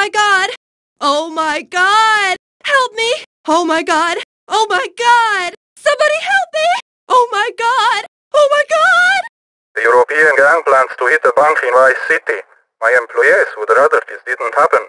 my god! Oh my god! Help me! Oh my god! Oh my god! Somebody help me! Oh my god! Oh my god! The European gang plans to hit a bank in Vice City. My employees would rather this didn't happen.